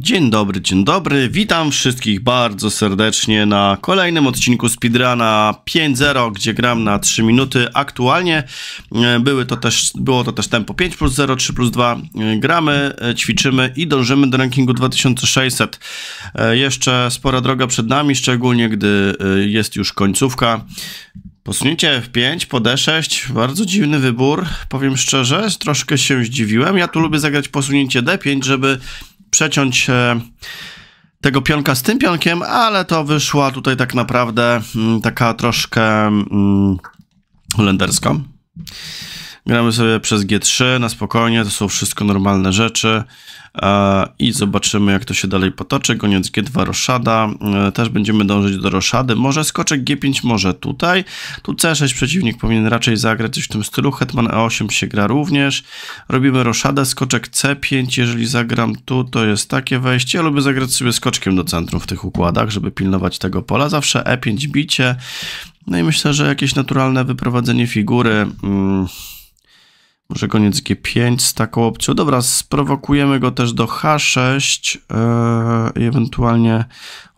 Dzień dobry, dzień dobry. Witam wszystkich bardzo serdecznie na kolejnym odcinku Speedruna 5.0, gdzie gram na 3 minuty. Aktualnie e, były to też, było to też tempo 5 plus 0, 3 plus 2. E, Gramy, e, ćwiczymy i dążymy do rankingu 2600. E, Jeszcze spora droga przed nami, szczególnie gdy jest już końcówka. Posunięcie F5 po D6, bardzo dziwny wybór, powiem szczerze, troszkę się zdziwiłem. Ja tu lubię zagrać posunięcie D5, żeby przeciąć e, tego pionka z tym pionkiem, ale to wyszła tutaj tak naprawdę mm, taka troszkę mm, holenderska. Gramy sobie przez G3 na spokojnie, to są wszystko normalne rzeczy i zobaczymy jak to się dalej potoczy. Goniec G2 roszada, e, też będziemy dążyć do roszady. Może skoczek G5, może tutaj. Tu C6 przeciwnik powinien raczej zagrać coś w tym stylu. Hetman E8 się gra również. Robimy roszadę, skoczek C5, jeżeli zagram tu, to jest takie wejście. Ja lubię zagrać sobie skoczkiem do centrum w tych układach, żeby pilnować tego pola. Zawsze E5 bicie. No i myślę, że jakieś naturalne wyprowadzenie figury... Mm, może koniec G5 z taką opcją. Dobra, sprowokujemy go też do H6 yy, i ewentualnie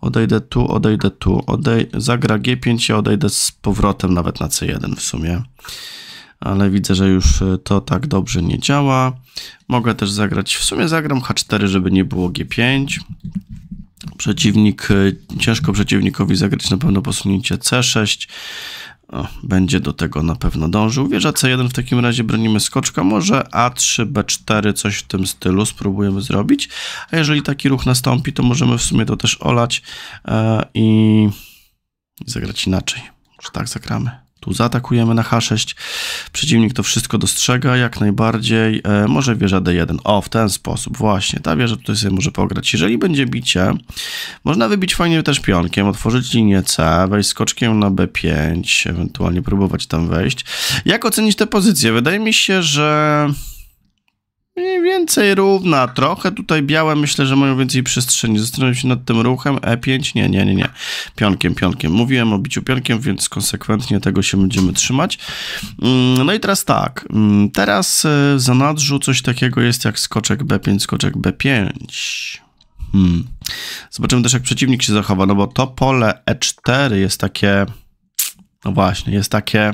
odejdę tu, odejdę tu, odej zagra G5 i odejdę z powrotem nawet na C1 w sumie. Ale widzę, że już to tak dobrze nie działa. Mogę też zagrać, w sumie zagram H4, żeby nie było G5. Przeciwnik, ciężko przeciwnikowi zagrać na pewno posunięcie C6. O, będzie do tego na pewno dążył. Wieża C1 w takim razie bronimy skoczka. Może A3, B4, coś w tym stylu spróbujemy zrobić. A jeżeli taki ruch nastąpi, to możemy w sumie to też olać e, i zagrać inaczej. Że tak zagramy. Tu zaatakujemy na H6. Przeciwnik to wszystko dostrzega jak najbardziej. E, może wieża D1. O, w ten sposób. Właśnie. Ta wieża tutaj sobie może pograć. Jeżeli będzie bicie, można wybić fajnie też pionkiem, otworzyć linię C, wejść skoczkiem na B5, ewentualnie próbować tam wejść. Jak ocenić tę pozycję? Wydaje mi się, że mniej więcej równa. Trochę tutaj białe myślę, że mają więcej przestrzeni. Zastanawiam się nad tym ruchem. E5? Nie, nie, nie, nie. Pionkiem, pionkiem. Mówiłem o biciu pionkiem, więc konsekwentnie tego się będziemy trzymać. Mm, No i teraz tak. Mm, Teraz e, w zanadrzu coś takiego jest jak skoczek B5, skoczek B5. Hmm. Zobaczymy też, jak przeciwnik się zachowa, no bo to pole E4 jest takie. No właśnie, jest takie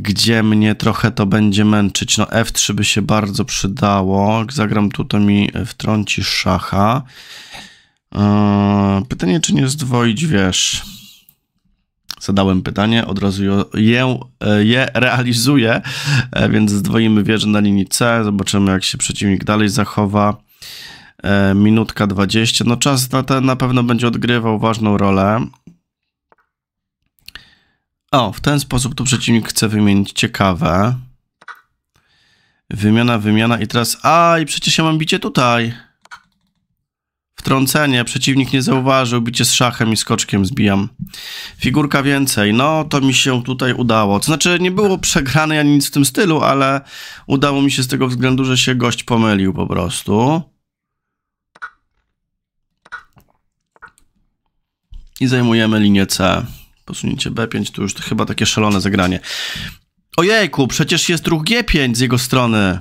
gdzie mnie trochę to będzie męczyć. No F3 by się bardzo przydało. Jak zagram tu, to mi wtrąci szacha. Eee, Pytanie, czy nie zdwoić wież? Zadałem pytanie, od razu je, je realizuję, e, więc zdwoimy wieżę na linii C. Zobaczymy, jak się przeciwnik dalej zachowa. E, Minutka 20. No czas na ten na pewno będzie odgrywał ważną rolę. O, w ten sposób tu przeciwnik chce wymienić ciekawe. Wymiana, wymiana i teraz... A, i przecież ja mam bicie tutaj. Wtrącenie, przeciwnik nie zauważył, bicie z szachem i skoczkiem zbijam. Figurka więcej, no to mi się tutaj udało. To znaczy nie było przegrane ani nic w tym stylu, ale udało mi się z tego względu, że się gość pomylił po prostu. I zajmujemy linię C. Posunięcie B5 to już chyba takie szalone zagranie. Ojejku, przecież jest ruch G5 z jego strony.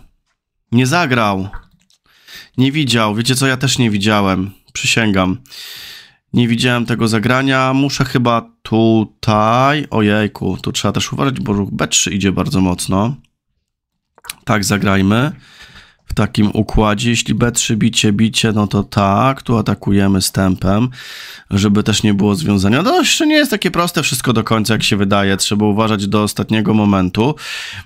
Nie zagrał. Nie widział. Wiecie co, ja też nie widziałem. Przysięgam. Nie widziałem tego zagrania. Muszę chyba tutaj... Ojejku, tu trzeba też uważać, bo ruch B3 idzie bardzo mocno. Tak, zagrajmy w takim układzie. Jeśli B3 bicie, bicie, no to tak, tu atakujemy z tempem, żeby też nie było związania. No jeszcze nie jest takie proste wszystko do końca, jak się wydaje. Trzeba uważać do ostatniego momentu.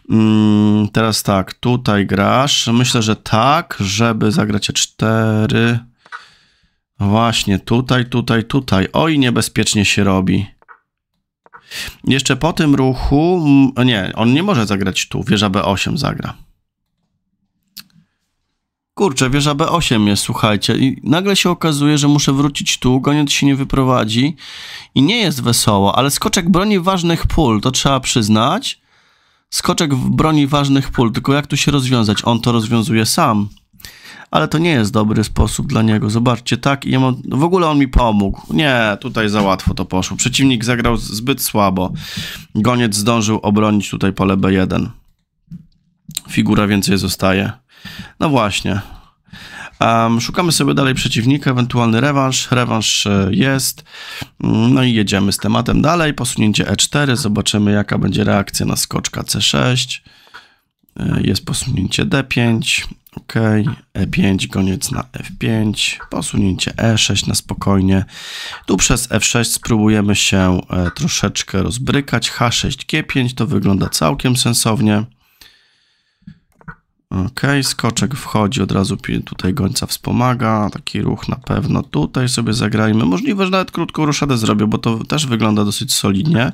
Mm, teraz tak, tutaj grasz. Myślę, że tak, żeby zagrać E4. Właśnie, tutaj, tutaj, tutaj. Oj, niebezpiecznie się robi. Jeszcze po tym ruchu... Nie, on nie może zagrać tu. Wieża B8 zagra. Kurczę, wieża B8 jest, słuchajcie. I nagle się okazuje, że muszę wrócić tu, goniec się nie wyprowadzi i nie jest wesoło, ale skoczek broni ważnych pól, to trzeba przyznać. Skoczek broni ważnych pól, tylko jak tu się rozwiązać? On to rozwiązuje sam. Ale to nie jest dobry sposób dla niego. Zobaczcie, tak, ja mam... w ogóle on mi pomógł. Nie, tutaj za łatwo to poszło. Przeciwnik zagrał zbyt słabo. Goniec zdążył obronić tutaj pole B1. Figura więcej zostaje. No właśnie. Um, szukamy sobie dalej przeciwnika, ewentualny rewanż. Rewanż e, jest. Mm, no i jedziemy z tematem dalej. Posunięcie E4. Zobaczymy, jaka będzie reakcja na skoczka C6. E, jest posunięcie D5. OK. E5, goniec na F5. Posunięcie E6 na spokojnie. Tu przez F6 spróbujemy się e, troszeczkę rozbrykać. H6, G5 to wygląda całkiem sensownie. Ok, skoczek wchodzi, od razu tutaj gońca wspomaga, taki ruch na pewno tutaj sobie zagrajmy. Możliwe, że nawet krótką ruszadę zrobię, bo to też wygląda dosyć solidnie.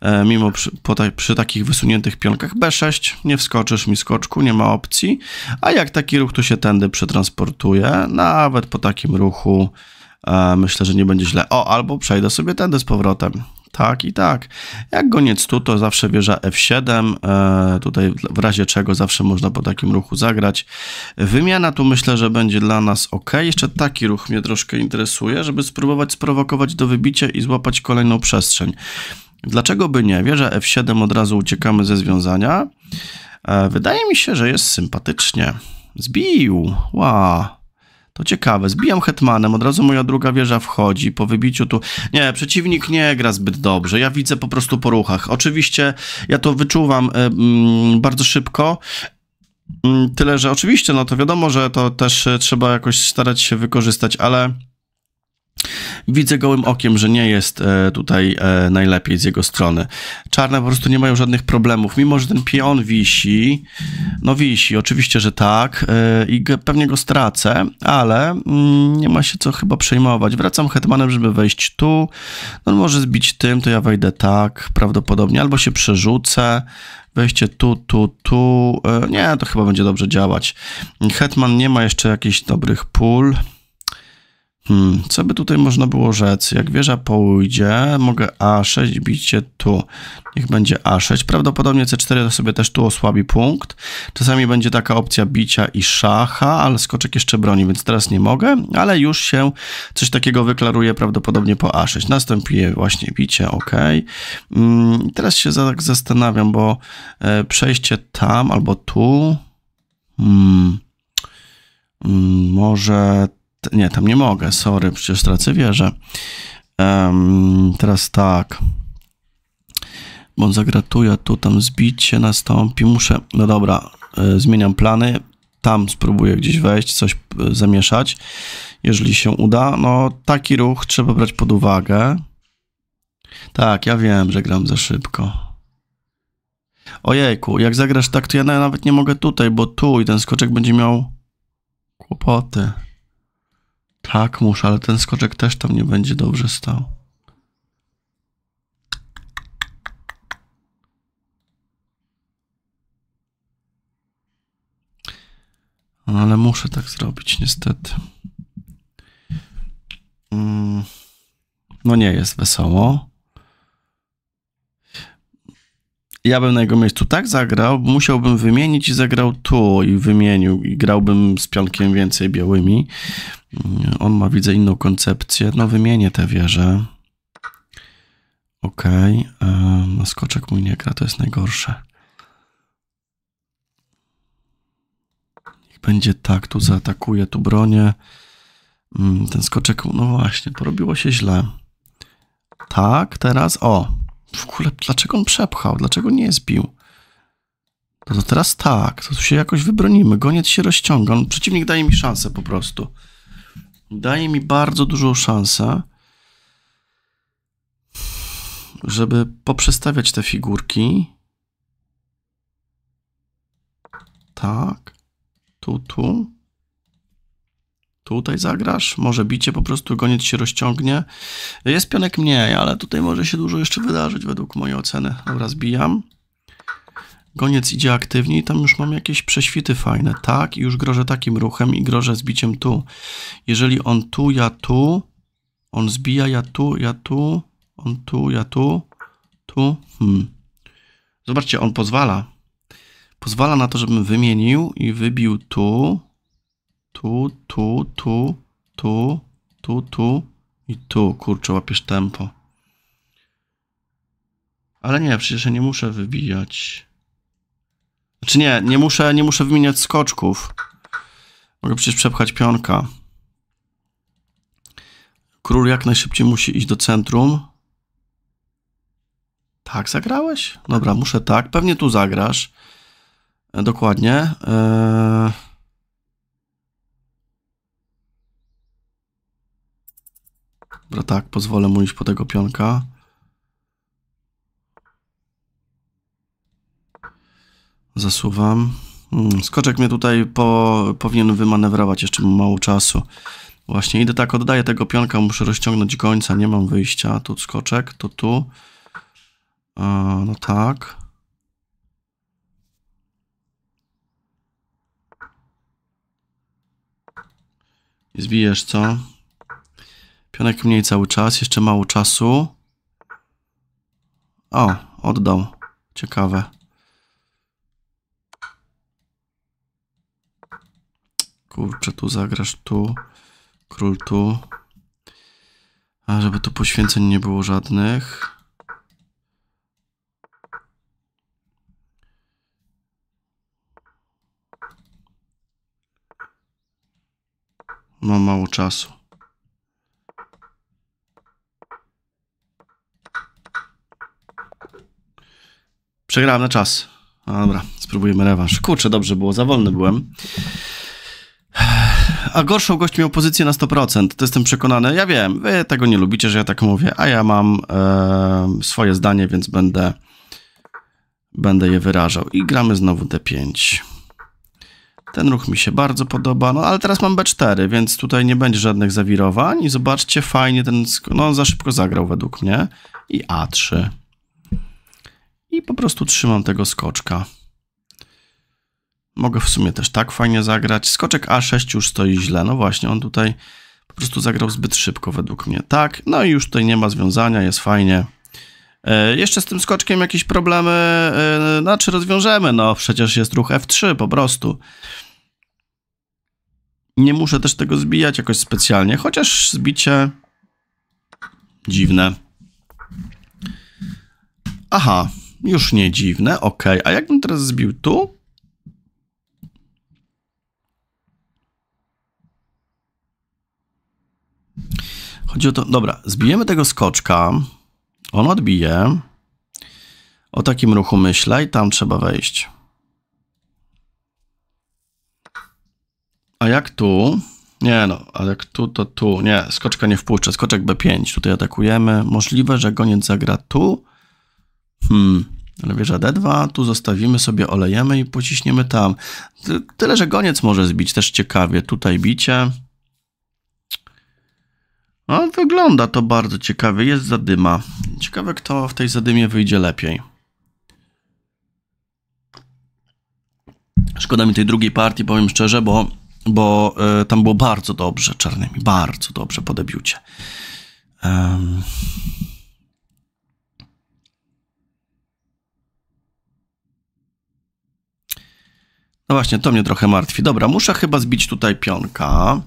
E, mimo przy, ta, przy takich wysuniętych pionkach B6 nie wskoczysz mi skoczku, nie ma opcji. A jak taki ruch tu się tędy przetransportuje, nawet po takim ruchu e, myślę, że nie będzie źle. O, albo przejdę sobie tędy z powrotem. Tak i tak. Jak goniec tu, to zawsze wieża F7. E, tutaj w razie czego zawsze można po takim ruchu zagrać. Wymiana tu myślę, że będzie dla nas ok. Jeszcze taki ruch mnie troszkę interesuje, żeby spróbować sprowokować do wybicia i złapać kolejną przestrzeń. Dlaczego by nie? Wieża F7 od razu uciekamy ze związania. E, wydaje mi się, że jest sympatycznie. Zbił. Wow. To ciekawe. Zbijam hetmanem, od razu moja druga wieża wchodzi. Po wybiciu tu... Nie, przeciwnik nie gra zbyt dobrze. Ja widzę po prostu po ruchach. Oczywiście ja to wyczuwam y, y, bardzo szybko. Y, tyle, że oczywiście, no to wiadomo, że to też e, trzeba jakoś starać się wykorzystać, ale Widzę gołym okiem, że nie jest e, tutaj e, najlepiej z jego strony. Czarne po prostu nie mają żadnych problemów, mimo że ten pion wisi. No wisi, oczywiście, że tak e, i pewnie go stracę, ale mm, nie ma się co chyba przejmować. Wracam hetmanem, żeby wejść tu. No może zbić tym, to ja wejdę tak prawdopodobnie, albo się przerzucę. Wejście tu, tu, tu. Nie, to chyba będzie dobrze działać. Hetman nie ma jeszcze jakichś dobrych pól. Hmm, co by tutaj można było rzec? Jak wieża pójdzie, mogę A6, bicie tu. Niech będzie A6. Prawdopodobnie C4 to sobie też tu osłabi punkt. Czasami będzie taka opcja bicia i szacha, ale skoczek jeszcze broni, więc teraz nie mogę, ale już się coś takiego wyklaruje prawdopodobnie po A6. Następuje właśnie bicie, ok. Hmm, teraz się tak zastanawiam, bo e, przejście tam albo tu. Hmm. Hmm, może nie, tam nie mogę, sorry, przecież tracę wieżę. Um, teraz tak. Bo on zagratuje, tu tam zbicie nastąpi. Muszę, no dobra, y, zmieniam plany. Tam spróbuję gdzieś wejść, coś y, zamieszać. Jeżeli się uda, no taki ruch trzeba brać pod uwagę. Tak, ja wiem, że gram za szybko. Ojejku, jak zagrasz tak, to ja nawet nie mogę tutaj, bo tu i ten skoczek będzie miał kłopoty. Tak, muszę, ale ten skoczek też tam nie będzie dobrze stał. No, ale muszę tak zrobić, niestety. Mm. No nie jest wesoło. Ja bym na jego miejscu tak zagrał, musiałbym wymienić i zagrał tu i wymienił i grałbym z pionkiem więcej białymi. On ma, widzę, inną koncepcję. No, wymienię te wieże. Ok. No, skoczek mój nie gra, to jest najgorsze. Niech będzie tak, tu zaatakuje, tu bronię. Mm, ten skoczek, no właśnie, porobiło się źle. Tak, teraz, o. W ogóle, dlaczego on przepchał? Dlaczego nie zbił? No to teraz tak, to tu się jakoś wybronimy. Goniec się rozciąga. On, przeciwnik daje mi szansę po prostu daje mi bardzo dużą szansę, żeby poprzestawiać te figurki. Tak. Tu, tu. Tutaj zagrasz, może bicie po prostu, goniec się rozciągnie. Jest pionek mniej, ale tutaj może się dużo jeszcze wydarzyć według mojej oceny. Dobra, zbijam. Goniec idzie aktywnie i tam już mam jakieś prześwity fajne. Tak, i już grożę takim ruchem i grożę zbiciem tu. Jeżeli on tu, ja tu, on zbija, ja tu, ja tu, on tu, ja tu, tu, hmm. Zobaczcie, on pozwala. Pozwala na to, żebym wymienił i wybił tu, tu, tu, tu, tu, tu, tu i tu. Kurczę, łapiesz tempo. Ale nie, przecież ja nie muszę wybijać. Czy nie, nie muszę, nie muszę wymieniać skoczków. Mogę przecież przepchać pionka. Król jak najszybciej musi iść do centrum. Tak, zagrałeś? Dobra, muszę tak. Pewnie tu zagrasz. E, dokładnie. Eee... Dobra, tak, pozwolę mu iść po tego pionka. Zasuwam. Hmm, skoczek mnie tutaj po, powinien wymanewrować, jeszcze mam mało czasu. Właśnie idę tak, oddaję tego pionka, muszę rozciągnąć gońca, nie mam wyjścia. Tu skoczek, to tu. no tak. Zbijesz co? Pionek mniej cały czas, jeszcze mało czasu. O, oddał. Ciekawe. Kurczę, tu zagrasz, tu. Król tu. A żeby tu poświęceń nie było żadnych. Mam mało czasu. Przegrałem na czas. No dobra, spróbujemy rewanż. Kurczę, dobrze było, za wolny byłem. A gorszą gość miał pozycję na 100%, to jestem przekonany. Ja wiem, wy tego nie lubicie, że ja tak mówię, a ja mam e, swoje zdanie, więc będę, będę je wyrażał. I gramy znowu D5. Ten ruch mi się bardzo podoba, no ale teraz mam B4, więc tutaj nie będzie żadnych zawirowań. I zobaczcie, fajnie ten, no za szybko zagrał według mnie. I A3. I po prostu trzymam tego skoczka. Mogę w sumie też tak fajnie zagrać. Skoczek A6 już stoi źle. No właśnie, on tutaj po prostu zagrał zbyt szybko według mnie. Tak, no i już tutaj nie ma związania, jest fajnie. E, jeszcze z tym skoczkiem jakieś problemy, e, znaczy rozwiążemy, no przecież jest ruch F3 po prostu. Nie muszę też tego zbijać jakoś specjalnie, chociaż zbicie dziwne. Aha, już nie dziwne, ok. A jakbym teraz zbił tu? Chodzi o to, dobra, zbijemy tego skoczka, on odbije, o takim ruchu myślę i tam trzeba wejść. A jak tu? Nie no, ale jak tu, to tu. Nie, skoczka nie wpuszczę. Skoczek B5. Tutaj atakujemy. Możliwe, że goniec zagra tu. Hmm, wieża D2. Tu zostawimy sobie, olejemy i pociśniemy tam. Tyle, że goniec może zbić. Też ciekawie. Tutaj bicie. No, wygląda to bardzo ciekawie. Jest zadyma. Ciekawe, kto w tej zadymie wyjdzie lepiej. Szkoda mi tej drugiej partii, powiem szczerze, bo, bo y, tam było bardzo dobrze czarnymi. Bardzo dobrze po debiucie. Um. No właśnie, to mnie trochę martwi. Dobra, muszę chyba zbić tutaj pionka.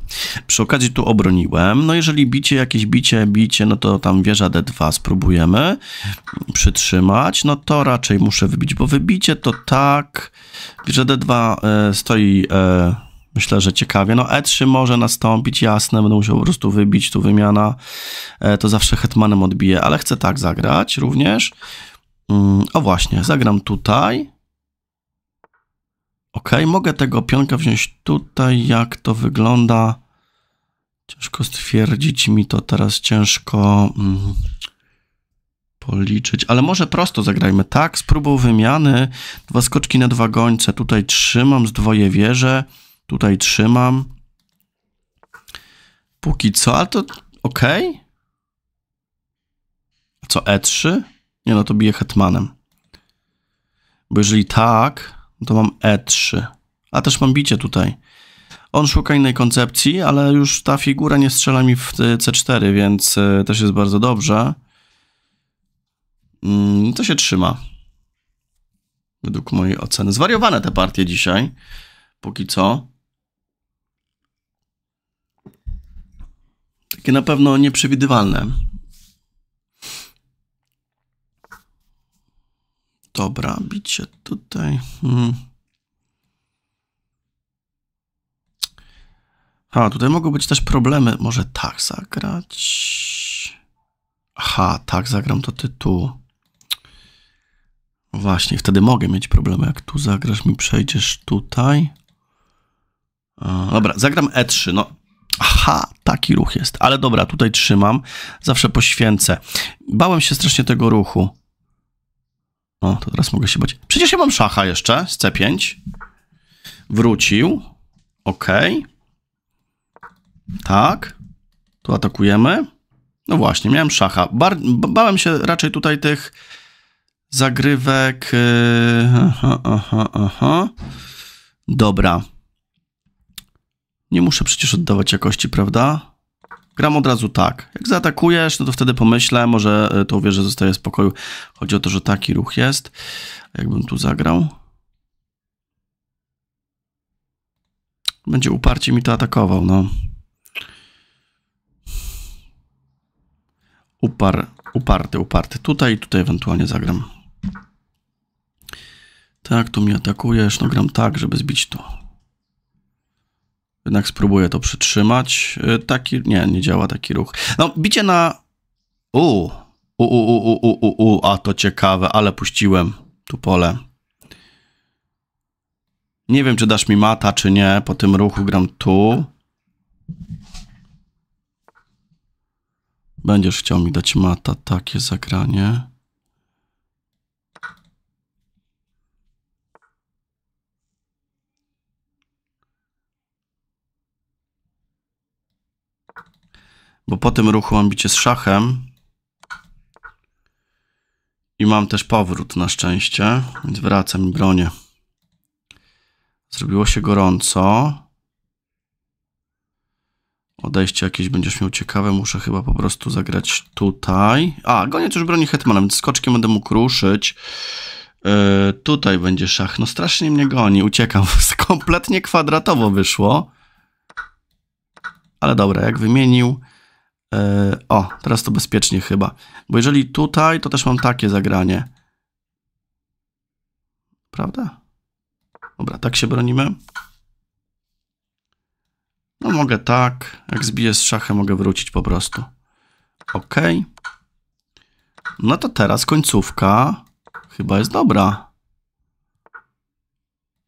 Przy okazji tu obroniłem. No jeżeli bicie, jakieś bicie, bicie, no to tam wieża D2 spróbujemy przytrzymać. No to raczej muszę wybić, bo wybicie to tak. Wieża D2 e, stoi, e, myślę, że ciekawie. No E3 może nastąpić, jasne, będę musiał po prostu wybić tu wymiana. E, to zawsze hetmanem odbije, ale chcę tak zagrać również. Mm, o właśnie, zagram tutaj. Ok, mogę tego pionka wziąć tutaj, jak to wygląda. Ciężko stwierdzić mi to teraz, ciężko mm, policzyć, ale może prosto zagrajmy. Tak, spróbą wymiany, dwa skoczki na dwa gońce, tutaj trzymam, zdwoję wieżę, tutaj trzymam. Póki co, ale to ok. Co, E3? Nie no, to bije hetmanem. Bo jeżeli tak, to mam E3. A też mam bicie tutaj. On szuka innej koncepcji, ale już ta figura nie strzela mi w C4, więc e, też jest bardzo dobrze. Mm, to się trzyma. Według mojej oceny. Zwariowane te partie dzisiaj. Póki co. Takie na pewno nieprzewidywalne. Dobra, bicie tutaj. Hmm. A, tutaj mogą być też problemy. Może tak zagrać. Aha, tak zagram to ty tu. Właśnie, wtedy mogę mieć problemy. Jak tu zagrasz, mi przejdziesz tutaj. Dobra, zagram E3. No, aha, taki ruch jest. Ale dobra, tutaj trzymam. Zawsze poświęcę. Bałem się strasznie tego ruchu. O, to teraz mogę się bać. Przecież ja mam szacha jeszcze z C5. Wrócił. Ok. Tak. Tu atakujemy. No właśnie, miałem szacha. Bałem się raczej tutaj tych zagrywek. Yy, aha, aha, aha. Dobra. Nie muszę przecież oddawać jakości, prawda? Gram od razu tak. Jak zaatakujesz, no to wtedy pomyślę, może y, to wieża zostaje w spokoju. Chodzi o to, że taki ruch jest. Jakbym tu zagrał. Będzie uparcie mi to atakował, no. Upar, uparty, uparty. Tutaj, tutaj ewentualnie zagram. Tak, tu mi atakujesz, no gram tak, żeby zbić tu. Jednak spróbuję to przytrzymać. Y, taki, nie, nie działa taki ruch. No, bicie na... U, u, u, u, u, u, u, a to ciekawe, ale puściłem tu pole. Nie wiem, czy dasz mi mata, czy nie. Po tym ruchu gram tu. Będziesz chciał mi dać mata, takie zagranie. Bo po tym ruchu mam bicie z szachem. I mam też powrót na szczęście, więc wracam i bronię. Zrobiło się gorąco. Odejście jakieś będziesz miał ciekawe. Muszę chyba po prostu zagrać tutaj. A, goniec już broni hetmana, więc skoczkiem będę mógł ruszyć. Yy, tutaj będzie szach. No strasznie mnie goni. Uciekam. Kompletnie kwadratowo wyszło. Ale dobra, jak wymienił... Yy, o, teraz to bezpiecznie chyba. Bo jeżeli tutaj, to też mam takie zagranie. Prawda? Dobra, tak się bronimy. No mogę tak. Jak zbiję z szachem, mogę wrócić po prostu. Ok. No to teraz końcówka chyba jest dobra.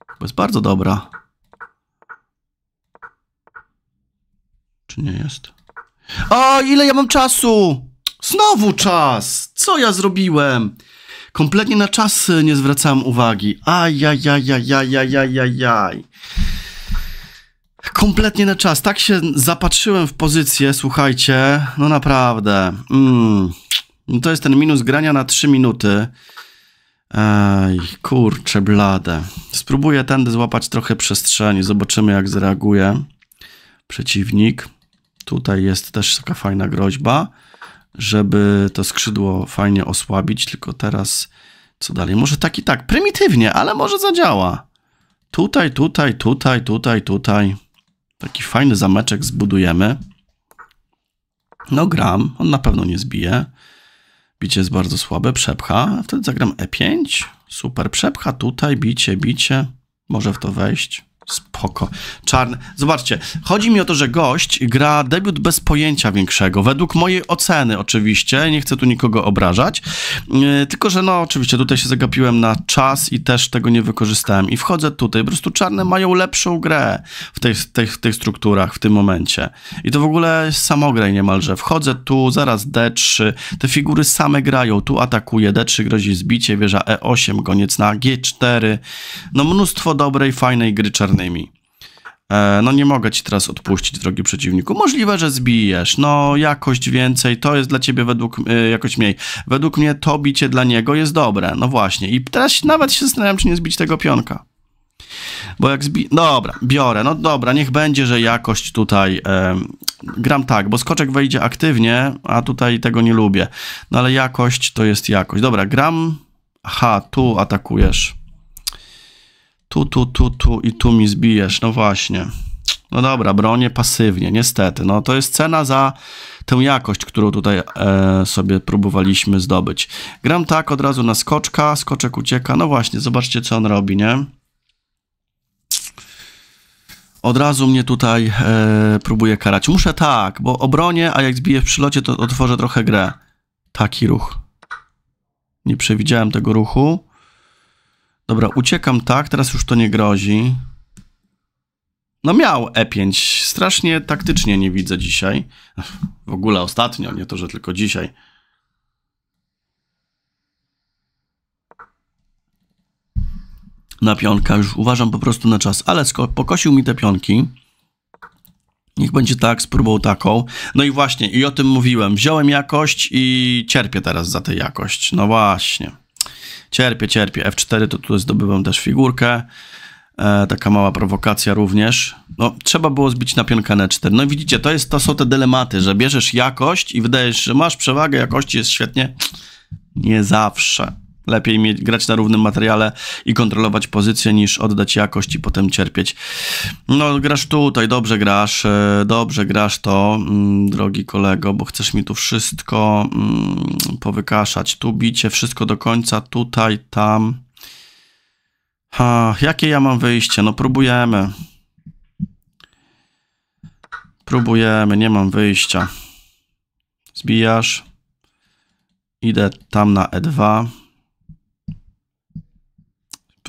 Chyba jest bardzo dobra. Czy nie jest? O, ile ja mam czasu! Znowu czas! Co ja zrobiłem? Kompletnie na czas nie zwracałem uwagi. Ajajajajajajajajaj. Kompletnie na czas. Tak się zapatrzyłem w pozycję, słuchajcie. No naprawdę. Mm. No to jest ten minus grania na 3 minuty. Ej, kurczę blade. Spróbuję tędy złapać trochę przestrzeni. Zobaczymy, jak zareaguje przeciwnik. Tutaj jest też taka fajna groźba, żeby to skrzydło fajnie osłabić. Tylko teraz co dalej? Może tak i tak. Prymitywnie, ale może zadziała. Tutaj, tutaj, tutaj, tutaj, tutaj. Taki fajny zameczek zbudujemy. No gram, on na pewno nie zbije. Bicie jest bardzo słabe, przepcha. Wtedy zagram E5. Super, przepcha tutaj, bicie, bicie. Może w to wejść. Spoko. Czarny. Zobaczcie, chodzi mi o to, że gość gra debiut bez pojęcia większego, według mojej oceny oczywiście, nie chcę tu nikogo obrażać, yy, tylko że no oczywiście tutaj się zagapiłem na czas i też tego nie wykorzystałem i wchodzę tutaj, po prostu czarne mają lepszą grę w tych, tych, tych strukturach w tym momencie. I to w ogóle samograj niemalże, wchodzę tu, zaraz D3, te figury same grają, tu atakuje, D3 grozi zbicie, wieża E8, goniec na G4, no mnóstwo dobrej, fajnej gry czarnej E, no nie mogę ci teraz odpuścić, drogi przeciwniku. Możliwe, że zbijesz. No jakość więcej, to jest dla ciebie według, y, jakość mniej. Według mnie to bicie dla niego jest dobre. No właśnie. I teraz nawet się zastanawiam, czy nie zbić tego pionka. Bo jak zbi... Dobra, biorę. No dobra, niech będzie, że jakość tutaj... E, gram tak, bo skoczek wejdzie aktywnie, a tutaj tego nie lubię. No ale jakość to jest jakość. Dobra, gram... Aha, tu atakujesz. Tu, tu, tu, tu i tu mi zbijesz. No właśnie. No dobra, bronię pasywnie, niestety. No to jest cena za tę jakość, którą tutaj e, sobie próbowaliśmy zdobyć. Gram tak od razu na skoczka, skoczek ucieka. No właśnie, zobaczcie co on robi, nie? Od razu mnie tutaj e, próbuje karać. Muszę tak, bo obronię, a jak zbiję w przylocie, to otworzę trochę grę. Taki ruch. Nie przewidziałem tego ruchu. Dobra, uciekam tak, teraz już to nie grozi. No miał E5. Strasznie taktycznie nie widzę dzisiaj. W ogóle ostatnio, nie to, że tylko dzisiaj. Na pionka już uważam po prostu na czas, ale pokosił mi te pionki. Niech będzie tak, spróbował taką. No i właśnie, i o tym mówiłem. Wziąłem jakość i cierpię teraz za tę jakość. No właśnie. Cierpię, cierpię. F4 to tu zdobywam też figurkę. E, taka mała prowokacja również. No, trzeba było zbić na pionkę N4. No i widzicie, to, jest, to są te dylematy, że bierzesz jakość i wydajesz, że masz przewagę jakości, jest świetnie. Nie zawsze. Lepiej mieć, grać na równym materiale i kontrolować pozycję, niż oddać jakość i potem cierpieć. No, grasz tutaj, dobrze grasz, e, dobrze grasz to, mm, drogi kolego, bo chcesz mi tu wszystko mm, powykaszać. Tu bicie, wszystko do końca, tutaj, tam. Ha, jakie ja mam wyjście? No próbujemy. Próbujemy, nie mam wyjścia. Zbijasz. Idę tam na E2.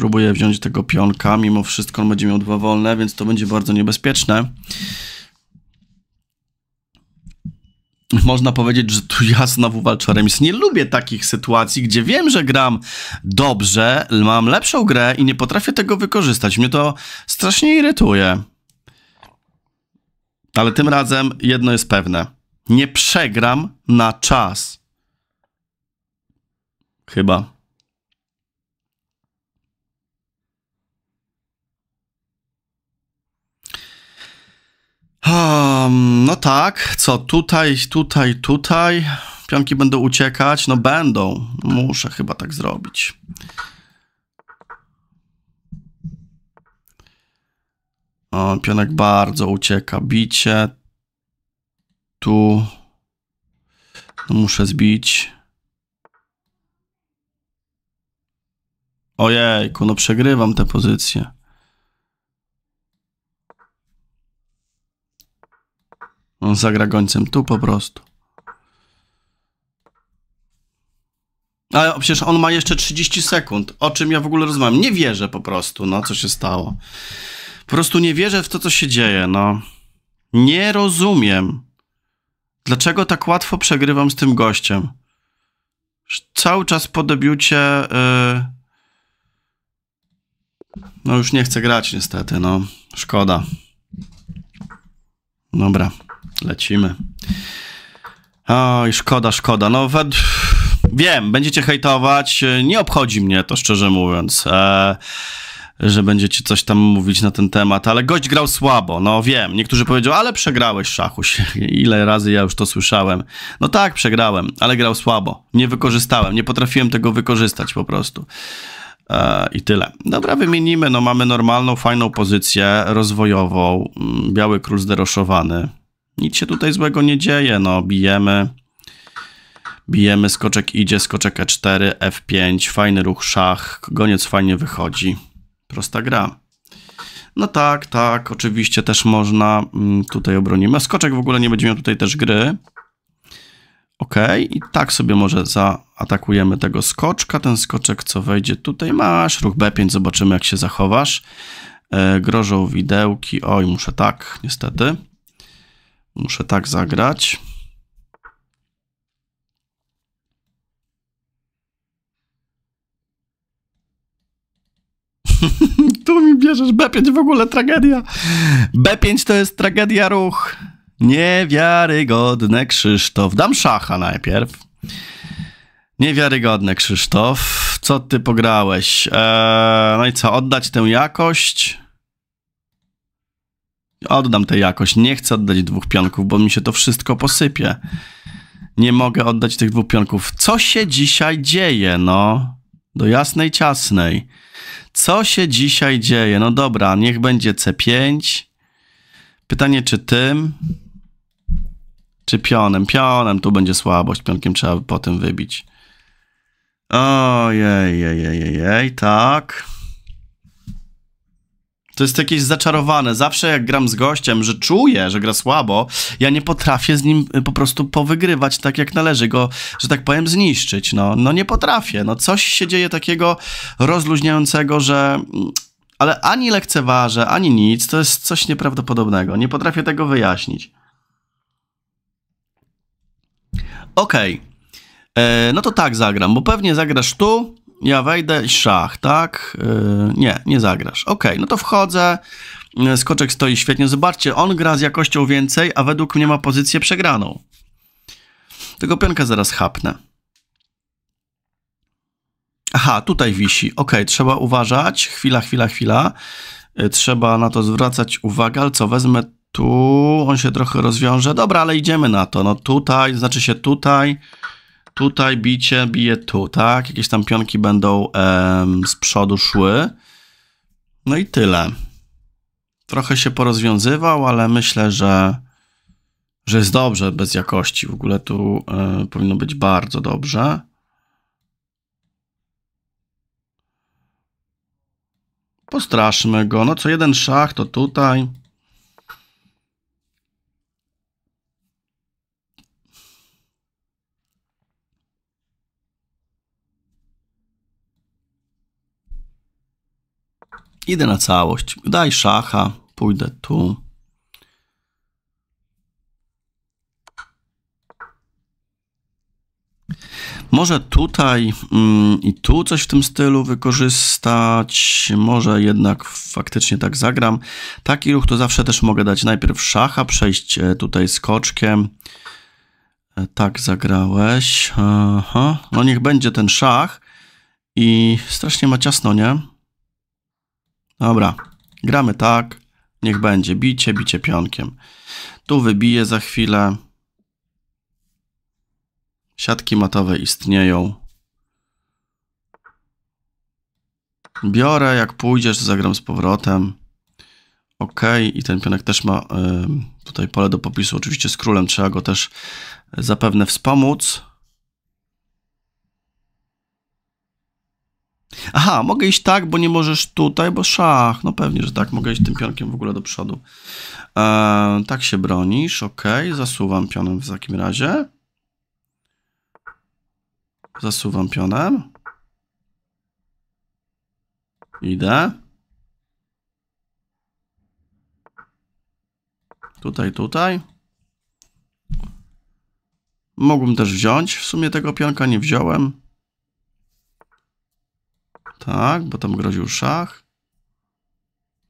Próbuję wziąć tego pionka. Mimo wszystko on będzie miał dwa wolne, więc to będzie bardzo niebezpieczne. Można powiedzieć, że tu ja znowu walczę remis. Nie lubię takich sytuacji, gdzie wiem, że gram dobrze, mam lepszą grę i nie potrafię tego wykorzystać. Mnie to strasznie irytuje. Ale tym razem jedno jest pewne. Nie przegram na czas. Chyba. Um, no tak, co tutaj, tutaj, tutaj. Pionki będą uciekać? No będą. Muszę chyba tak zrobić. O, pionek bardzo ucieka. Bicie. Tu. No muszę zbić. Ojejku, no przegrywam tę pozycję. On zagra gońcem tu po prostu. Ale przecież on ma jeszcze 30 sekund. O czym ja w ogóle rozmawiam? Nie wierzę po prostu, no, co się stało. Po prostu nie wierzę w to, co się dzieje, no. Nie rozumiem. Dlaczego tak łatwo przegrywam z tym gościem? Cały czas po debiucie... Yy... No już nie chcę grać niestety, no. Szkoda. Dobra. Lecimy. Oj, szkoda, szkoda. No, wiem, będziecie hejtować. Nie obchodzi mnie to, szczerze mówiąc, e, że będziecie coś tam mówić na ten temat, ale gość grał słabo. No, wiem. Niektórzy powiedzą, ale przegrałeś szachuś. Ile razy ja już to słyszałem. No tak, przegrałem, ale grał słabo. Nie wykorzystałem, nie potrafiłem tego wykorzystać po prostu. E, I tyle. Dobra, wymienimy. No, mamy normalną, fajną pozycję rozwojową. Mm, biały król zderoszowany. Nic się tutaj złego nie dzieje, no bijemy. Bijemy, skoczek idzie, skoczek E4, F5, fajny ruch szach, goniec fajnie wychodzi. Prosta gra. No tak, tak, oczywiście też można, mm, tutaj obronimy. Skoczek w ogóle nie będzie miał tutaj też gry. Ok, i tak sobie może zaatakujemy tego skoczka. Ten skoczek, co wejdzie tutaj, masz ruch B5, zobaczymy jak się zachowasz. E, grożą widełki, oj, muszę tak, niestety. Muszę tak zagrać. tu mi bierzesz B5 w ogóle tragedia. B5 to jest tragedia ruch. Niewiarygodne Krzysztof. Dam szacha najpierw. Niewiarygodne Krzysztof. Co ty pograłeś? Eee, no i co, oddać tę jakość? Oddam tę jakość. Nie chcę oddać dwóch pionków, bo mi się to wszystko posypie. Nie mogę oddać tych dwóch pionków. Co się dzisiaj dzieje, no? Do jasnej ciasnej. Co się dzisiaj dzieje? No dobra, niech będzie C5. Pytanie, czy tym, czy pionem? Pionem tu będzie słabość. Pionkiem trzeba potem wybić. Ojej, jej, jej, jej, tak. To jest jakieś zaczarowane. Zawsze jak gram z gościem, że czuję, że gra słabo, ja nie potrafię z nim y, po prostu powygrywać tak jak należy, go, że tak powiem, zniszczyć. No, no nie potrafię. No coś się dzieje takiego rozluźniającego, że mm, ale ani lekceważę, ani nic. To jest coś nieprawdopodobnego. Nie potrafię tego wyjaśnić. Okej. Okay. E, no to tak zagram, bo pewnie zagrasz tu, ja wejdę, szach, tak? E, nie, nie zagrasz. Okay, no to wchodzę, e, skoczek stoi świetnie. Zobaczcie, on gra z jakością więcej, a według mnie ma pozycję przegraną. Tego pionka zaraz chapnę. Aha, tutaj wisi. Ok, trzeba uważać. Chwila, chwila, chwila. E, trzeba na to zwracać uwagę, ale co, wezmę tu, on się trochę rozwiąże. Dobra, ale idziemy na to. No tutaj, znaczy się tutaj, tutaj bicie, bije tu, tak? Jakieś tam pionki będą em, z przodu szły. No i tyle. Trochę się porozwiązywał, ale myślę, że, że jest dobrze bez jakości. W ogóle tu e, powinno być bardzo dobrze. Postraszmy go. No co jeden szach, to tutaj. Idę na całość. Daj szacha, pójdę tu. Może tutaj mm, i tu coś w tym stylu wykorzystać, może jednak faktycznie tak zagram. Taki ruch to zawsze też mogę dać najpierw szacha, przejść e, tutaj skoczkiem. E, tak zagrałeś. Aha. No niech będzie ten szach i strasznie ma ciasno, nie? Dobra, gramy tak. Niech będzie bicie, bicie pionkiem. Tu wybiję za chwilę. Siatki matowe istnieją. Biorę, jak pójdziesz, zagram z powrotem. OK, i ten pionek też ma y, tutaj pole do popisu. Oczywiście z królem trzeba go też zapewne wspomóc. Aha, mogę iść tak, bo nie możesz tutaj, bo szach. No pewnie, że tak, mogę iść tym pionkiem w ogóle do przodu. E, tak się bronisz, ok, zasuwam pionem w takim razie. Zasuwam pionem. Idę. Tutaj, tutaj. Mógłbym też wziąć. W sumie tego pionka nie wziąłem. Tak, bo tam groził szach.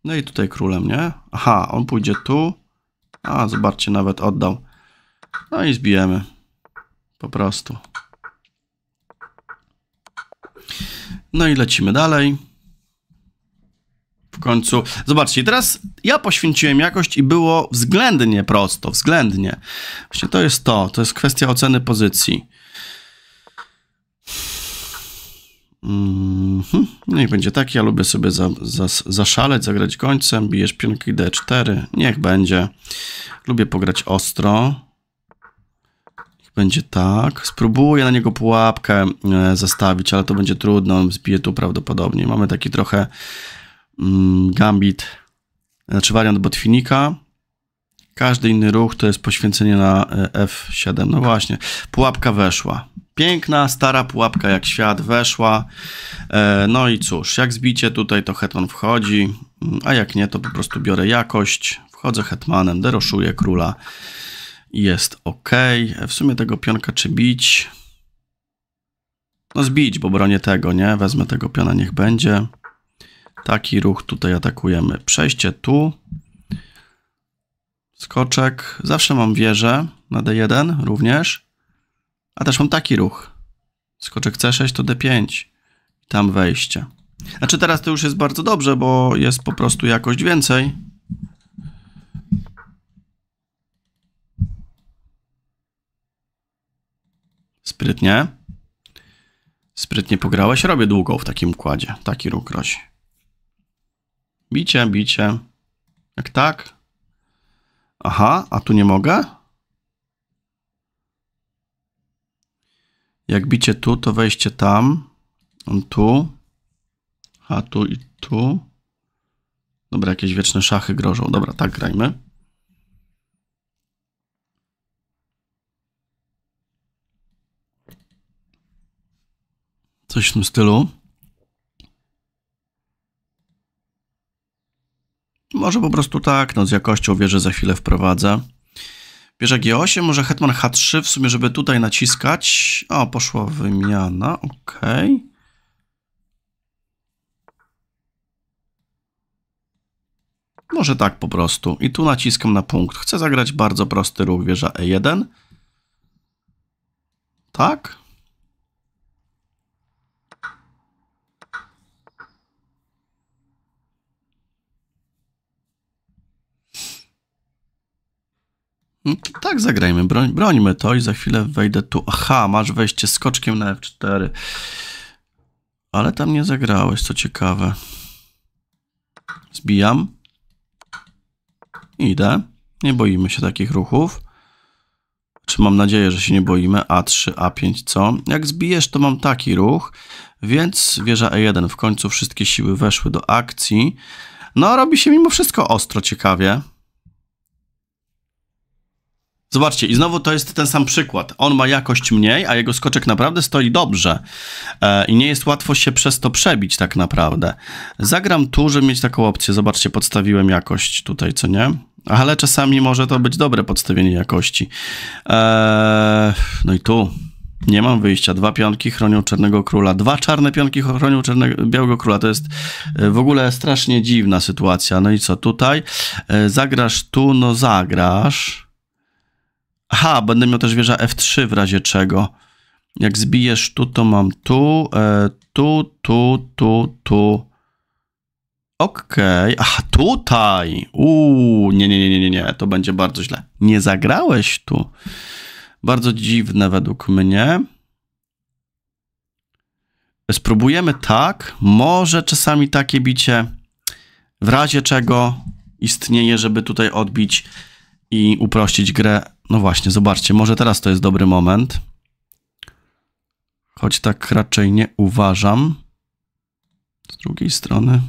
No i tutaj królem, nie? Aha, on pójdzie tu. A, zobaczcie, nawet oddał. No i zbijemy. Po prostu. No i lecimy dalej. W końcu. Zobaczcie, teraz ja poświęciłem jakość i było względnie prosto, względnie. Właśnie to jest to, to jest kwestia oceny pozycji. Mm -hmm. Niech będzie tak, ja lubię sobie za, za, zaszaleć, zagrać końcem, bijesz pionki D4, niech będzie. Lubię pograć ostro. Niech będzie tak. Spróbuję na niego pułapkę e, zastawić, ale to będzie trudno, on zbije tu prawdopodobnie. Mamy taki trochę mm, gambit, znaczy wariant botwinika. Każdy inny ruch to jest poświęcenie na e, F7. No właśnie, pułapka weszła. Piękna, stara pułapka jak świat weszła. E, no i cóż, jak zbicie tutaj to hetman wchodzi, a jak nie to po prostu biorę jakość, wchodzę hetmanem, deroszuję króla i jest ok. W sumie tego pionka czy bić? No zbić, bo bronię tego, nie? Wezmę tego piona, niech będzie. Taki ruch tutaj atakujemy. Przejście tu. Skoczek. Zawsze mam wieżę na D1 również. A też mam taki ruch. Skoczek C6 to D5. Tam wejście. Znaczy teraz to już jest bardzo dobrze, bo jest po prostu jakość więcej. Sprytnie. Sprytnie pograłeś. Robię długą w takim układzie. Taki ruch grozi. Bicie, bicie. Jak tak? Aha, a tu nie mogę? Jak bicie tu, to wejście tam. Tu. A tu i tu. Dobra, jakieś wieczne szachy grożą. Dobra, tak grajmy. Coś w tym stylu. Może po prostu tak, no z jakością wieżę za chwilę wprowadzę. Bierze G8, może hetman H3 w sumie, żeby tutaj naciskać. O, poszła wymiana, ok. Może tak po prostu. I tu naciskam na punkt. Chcę zagrać bardzo prosty ruch wieża E1. Tak. To tak zagrajmy, Broń, brońmy to i za chwilę wejdę tu. Aha, masz wejście skoczkiem na F4. Ale tam nie zagrałeś, co ciekawe. Zbijam. Idę. Nie boimy się takich ruchów. Czy mam nadzieję, że się nie boimy. A3, A5, co? Jak zbijesz, to mam taki ruch. Więc wieża E1. W końcu wszystkie siły weszły do akcji. No, robi się mimo wszystko ostro ciekawie. Zobaczcie, i znowu to jest ten sam przykład. On ma jakość mniej, a jego skoczek naprawdę stoi dobrze. E, I nie jest łatwo się przez to przebić tak naprawdę. Zagram tu, żeby mieć taką opcję. Zobaczcie, podstawiłem jakość tutaj, co nie? Ale czasami może to być dobre podstawienie jakości. E, no i tu. Nie mam wyjścia. Dwa pionki chronią czarnego króla. Dwa czarne pionki chronią czarnego, białego króla. To jest e, w ogóle strasznie dziwna sytuacja. No i co tutaj? E, zagrasz tu, no zagrasz. Aha, będę miał też wieża F3 w razie czego. Jak zbijesz tu, to mam tu, e, tu, tu, tu, tu. Okej, okay. aha, tutaj. Uuu, nie, nie, nie, nie, nie, to będzie bardzo źle. Nie zagrałeś tu. Bardzo dziwne według mnie. Spróbujemy tak. Może czasami takie bicie w razie czego istnieje, żeby tutaj odbić i uprościć grę. No właśnie, zobaczcie, może teraz to jest dobry moment. Choć tak raczej nie uważam. Z drugiej strony.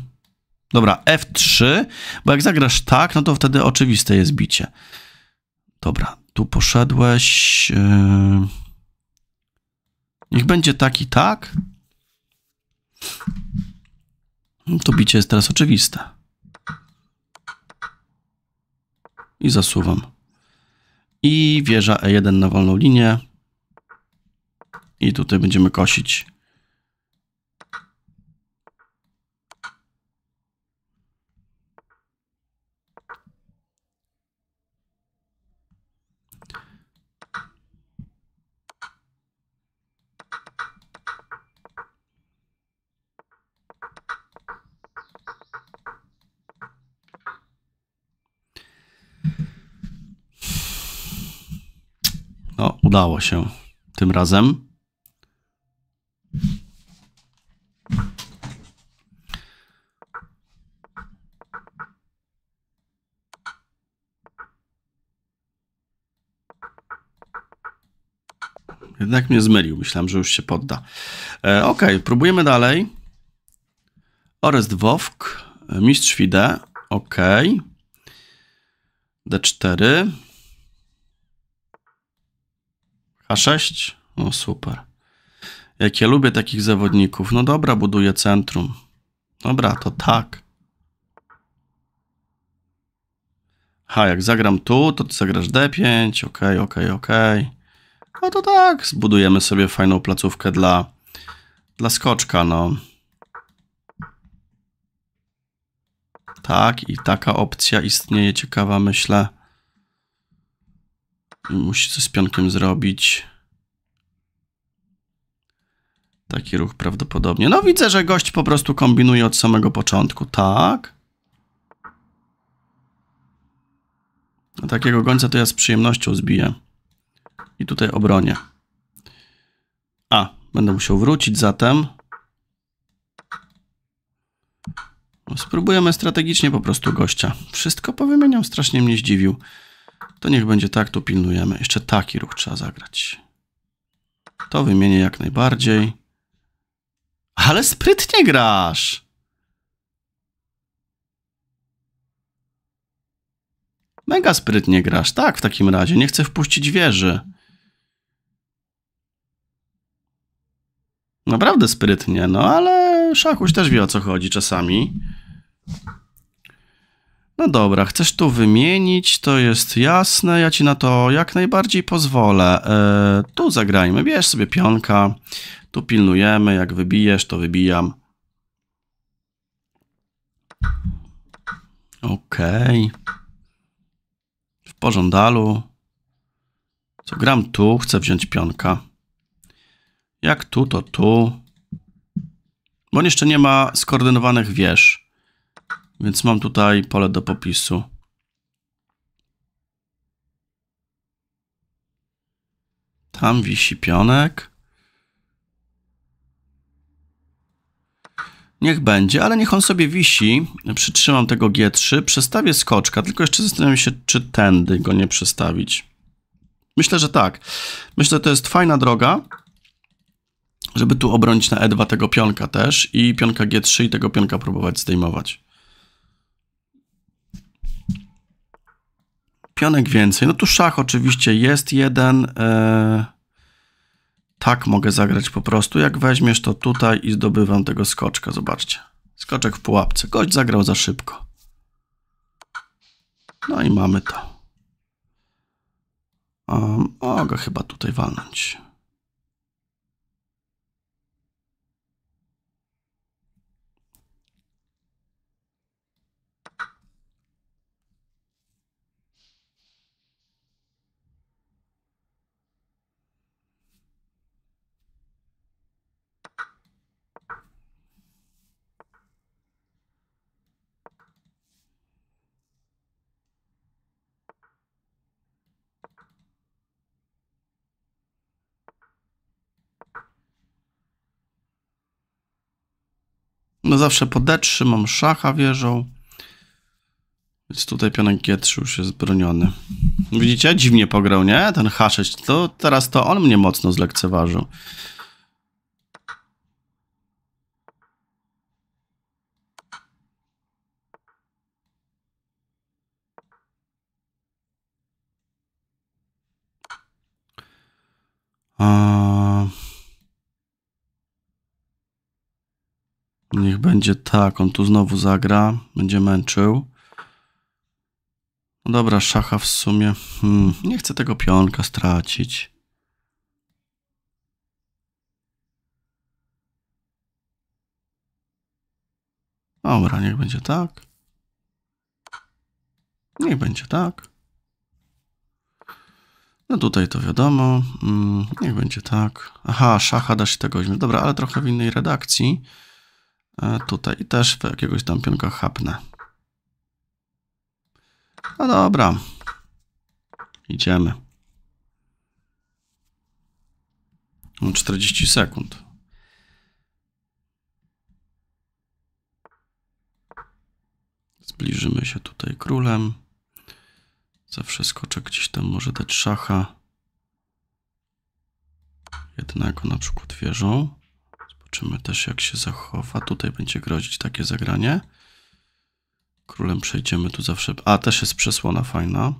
Dobra, F3, bo jak zagrasz tak, no to wtedy oczywiste jest bicie. Dobra, tu poszedłeś. Yy... Niech będzie tak i tak. No to bicie jest teraz oczywiste. I zasuwam. I wieża E1 na wolną linię. I tutaj będziemy kosić. No, udało się tym razem. Jednak mnie zmylił. Myślałem, że już się podda. E, ok, próbujemy dalej. Orest Wowk, mistrz Fide. Ok. D4. H6? No super. Jak ja lubię takich zawodników. No dobra, buduję centrum. Dobra, to tak. Ha, jak zagram tu, to ty zagrasz D5. Ok, ok, ok. No to tak, zbudujemy sobie fajną placówkę dla, dla skoczka, no. Tak, i taka opcja istnieje, ciekawa, myślę. Musi coś z pionkiem zrobić. Taki ruch prawdopodobnie. No widzę, że gość po prostu kombinuje od samego początku. Tak. A takiego gońca to ja z przyjemnością zbiję. I tutaj obronię. A, będę musiał wrócić zatem. Spróbujemy strategicznie po prostu gościa. Wszystko powymieniam, strasznie mnie zdziwił. To niech będzie tak, tu pilnujemy. Jeszcze taki ruch trzeba zagrać. To wymienię jak najbardziej. Ale sprytnie grasz. Mega sprytnie grasz. Tak, w takim razie. Nie chcę wpuścić wieży. Naprawdę sprytnie, no ale Szachuś też wie o co chodzi czasami. No dobra, chcesz tu wymienić, to jest jasne, ja ci na to jak najbardziej pozwolę. E, tu zagrajmy, bierz sobie pionka, tu pilnujemy, jak wybijesz, to wybijam. Okej. W pożądalu. Co, gram tu, chcę wziąć pionka. Jak tu, to tu. Bo on jeszcze nie ma skoordynowanych wież. Więc mam tutaj pole do popisu. Tam wisi pionek. Niech będzie, ale niech on sobie wisi. Przytrzymam tego G3, przestawię skoczka, tylko jeszcze zastanawiam się, czy tędy go nie przestawić. Myślę, że tak. Myślę, że to jest fajna droga, żeby tu obronić na E2 tego pionka też i pionka G3 i tego pionka próbować zdejmować. Pionek więcej. No tu szach oczywiście jest jeden. E, tak mogę zagrać po prostu. Jak weźmiesz to tutaj i zdobywam tego skoczka. Zobaczcie. Skoczek w pułapce. Gość zagrał za szybko. No i mamy to. Um, mogę chyba tutaj walnąć. No zawsze po D3 mam szacha wieżą. Więc tutaj pionek G3 już jest broniony. Widzicie? Dziwnie pograł, nie? Ten H6. To teraz to on mnie mocno zlekceważył. A... Niech będzie tak, on tu znowu zagra, będzie męczył. No dobra, szacha w sumie. Hmm, nie chcę tego pionka stracić. Dobra, niech będzie tak. Niech będzie tak. No tutaj to wiadomo. Hmm, niech będzie tak. Aha, szacha da się tego. Dobra, ale trochę w innej redakcji. E, tutaj też w jakiegoś tam pionka chapnę. No dobra. Idziemy. Mam 40 sekund. Zbliżymy się tutaj królem. Zawsze skoczę gdzieś tam może dać szacha. Jednego na przykład wieżą. Zobaczymy też jak się zachowa. Tutaj będzie grozić takie zagranie. Królem przejdziemy tu zawsze. A, też jest przesłona fajna.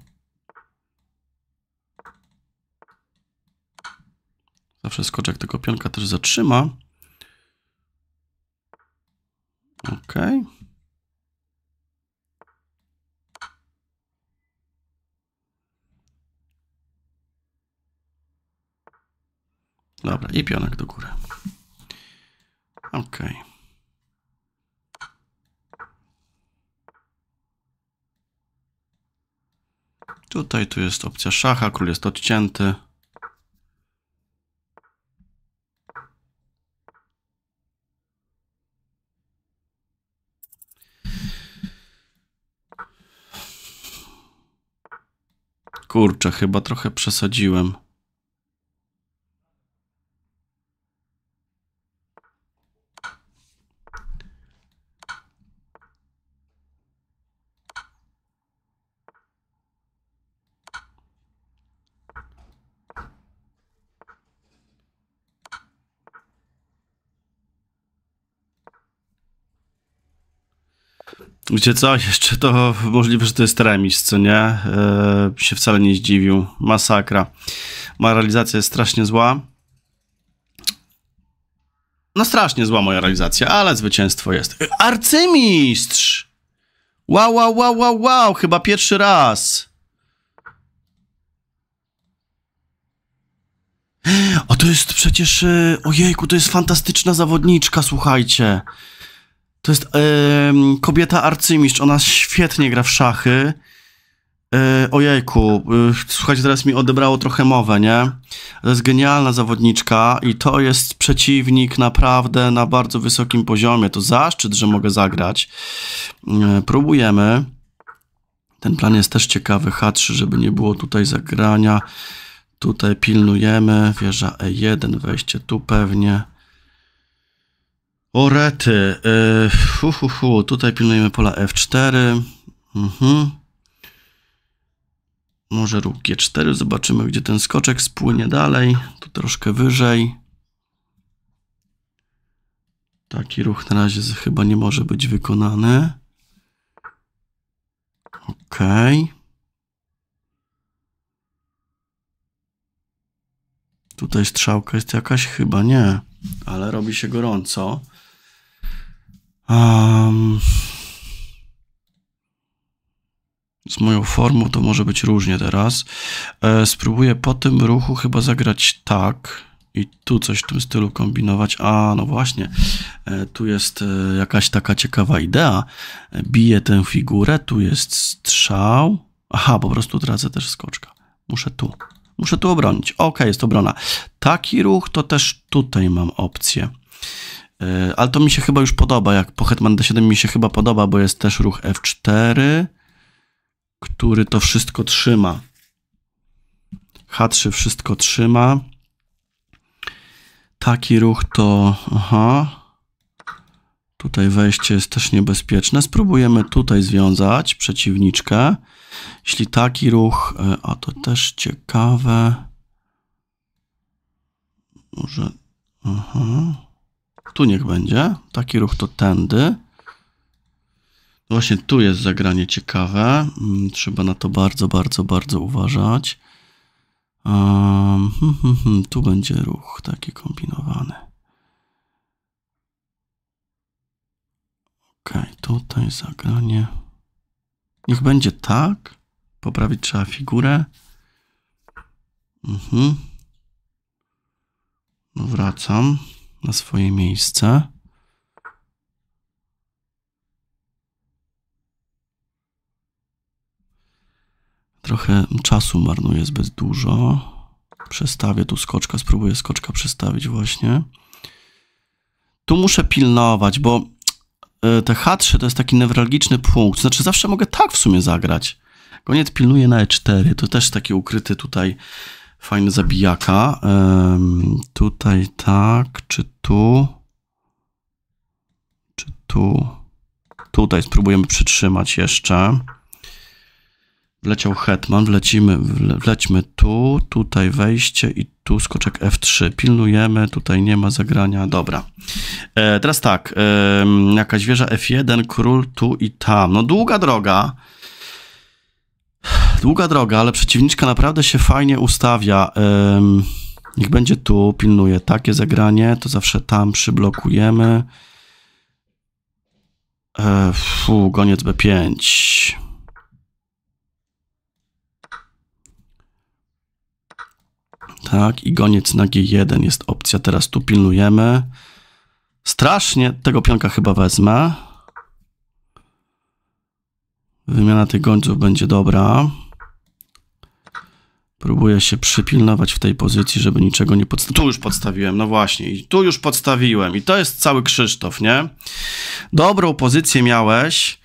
Zawsze skoczek tego pionka też zatrzyma. Ok. Dobra, i pionek do góry. Ok. Tutaj tu jest opcja szacha, król jest odcięty. Kurczę, chyba trochę przesadziłem. Gdzie co? Jeszcze to możliwe, że to jest remis, co nie? E, się wcale nie zdziwił. Masakra. Moja realizacja jest strasznie zła. No strasznie zła moja realizacja, ale zwycięstwo jest. Arcymistrz! Wow, wow, wow, wow, wow, chyba pierwszy raz. O, to jest przecież, e, ojejku, to jest fantastyczna zawodniczka, słuchajcie. To jest em, kobieta arcymistrz, ona świetnie gra w szachy. E, ojejku, e, słuchajcie, teraz mi odebrało trochę mowę, nie? To jest genialna zawodniczka i to jest przeciwnik naprawdę na bardzo wysokim poziomie. To zaszczyt, że mogę zagrać. E, próbujemy. Ten plan jest też ciekawy, H3, żeby nie było tutaj zagrania. Tutaj pilnujemy, wieża E1, wejście tu pewnie. O rety, hu, hu, hu. tutaj pilnujemy pola F4. Mhm. Może ruch G4, zobaczymy gdzie ten skoczek spłynie dalej. Tu troszkę wyżej. Taki ruch na razie chyba nie może być wykonany. Ok. Tutaj strzałka jest jakaś? Chyba nie, ale robi się gorąco. Um, z moją formą to może być różnie teraz. E, spróbuję po tym ruchu chyba zagrać tak i tu coś w tym stylu kombinować. A, no właśnie, e, tu jest e, jakaś taka ciekawa idea. E, biję tę figurę, tu jest strzał. Aha, po prostu tracę też skoczka. Muszę tu. Muszę tu obronić. Ok, jest obrona. Taki ruch to też tutaj mam opcję. E, ale to mi się chyba już podoba, jak po Hetman D7 mi się chyba podoba, bo jest też ruch F4, który to wszystko trzyma. H3 wszystko trzyma. Taki ruch to... Aha. Tutaj wejście jest też niebezpieczne. Spróbujemy tutaj związać przeciwniczkę. Jeśli taki ruch... E, a to też ciekawe. Może... Aha. Tu niech będzie. Taki ruch to tędy. Właśnie tu jest zagranie ciekawe. Mm, trzeba na to bardzo, bardzo, bardzo uważać. Um, tu będzie ruch taki kombinowany. Ok, tutaj zagranie. Niech będzie tak. Poprawić trzeba figurę. Mhm. No wracam na swoje miejsce. Trochę czasu marnuję zbyt dużo. Przestawię tu skoczka, spróbuję skoczka przestawić właśnie. Tu muszę pilnować, bo e, te H3 to jest taki newralgiczny punkt. Znaczy zawsze mogę tak w sumie zagrać. Koniec pilnuje na E4. To też taki ukryty tutaj fajny zabijaka. Um, tutaj tak, czy tu? Czy tu? Tutaj spróbujemy przytrzymać jeszcze. Wleciał hetman, wlecimy, wlećmy tu, tutaj wejście i tu skoczek F3. Pilnujemy, tutaj nie ma zagrania, dobra. E, teraz tak, e, jakaś wieża F1, król tu i tam. No długa droga. Długa droga, ale przeciwniczka naprawdę się fajnie ustawia. Um, niech będzie tu, pilnuje. Takie zagranie, to zawsze tam przyblokujemy. E, fu, goniec B5. Tak, i goniec na G1 jest opcja. Teraz tu pilnujemy. Strasznie tego pionka chyba wezmę. Wymiana tych gońców będzie dobra. Próbuję się przypilnować w tej pozycji, żeby niczego nie podstawić. Tu już podstawiłem, no właśnie. I tu już podstawiłem. I to jest cały Krzysztof, nie? Dobrą pozycję miałeś.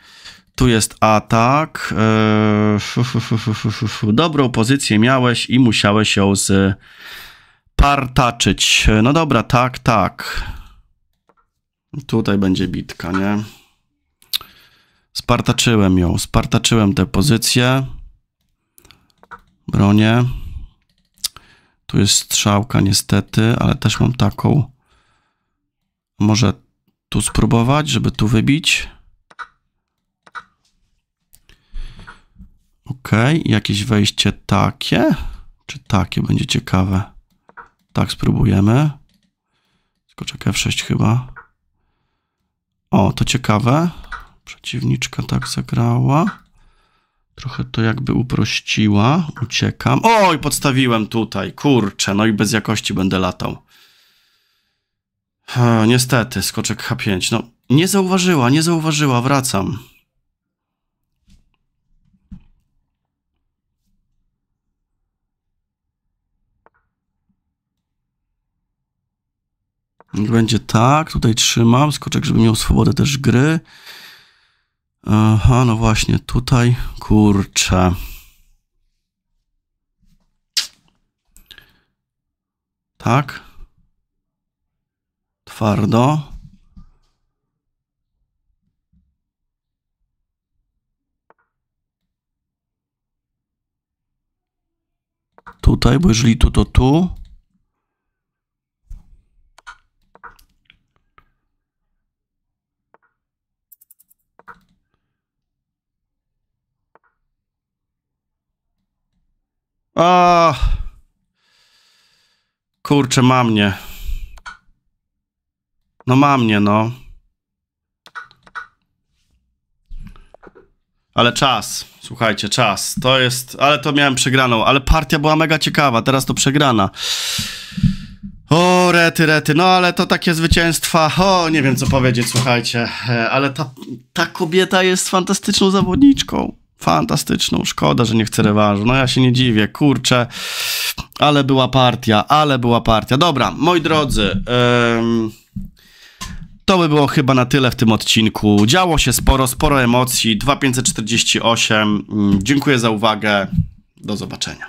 Tu jest atak. Eee, Dobrą pozycję miałeś i musiałeś ją z partaczyć. No dobra, tak, tak. Tutaj będzie bitka, nie? Spartaczyłem ją, spartaczyłem tę pozycję bronię. Tu jest strzałka niestety, ale też mam taką. Może tu spróbować, żeby tu wybić. Ok, jakieś wejście takie, czy takie będzie ciekawe. Tak spróbujemy. Skoczek F6 chyba. O, to ciekawe. Przeciwniczka tak zagrała. Trochę to jakby uprościła. Uciekam. Oj, podstawiłem tutaj. Kurczę, no i bez jakości będę latał. E, niestety, skoczek H5. No, nie zauważyła, nie zauważyła. Wracam. Będzie tak, tutaj trzymam, skoczek, żeby miał swobodę też gry. Aha, no właśnie, tutaj, kurczę. Tak. Twardo. Tutaj, bo jeżeli tu, to tu. A. Kurczę, ma mnie. No ma mnie, no. Ale czas, słuchajcie, czas. To jest, ale to miałem przegraną, ale partia była mega ciekawa, teraz to przegrana. O, rety, rety, no ale to takie zwycięstwa, o, nie wiem co powiedzieć, słuchajcie, e, ale ta, ta kobieta jest fantastyczną zawodniczką. Fantastyczną, szkoda, że nie chce rewanżu. No ja się nie dziwię, kurczę, ale była partia, ale była partia. Dobra, moi drodzy, to by było chyba na tyle w tym odcinku. Działo się sporo, sporo emocji. 2548. Mm, Dziękuję za uwagę. Do zobaczenia.